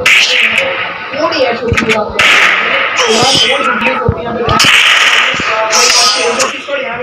मोड़ी है छोटी बात यार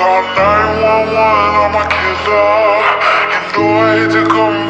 Call 911, I'm a killer You know I hate to confess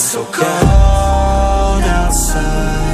So cold outside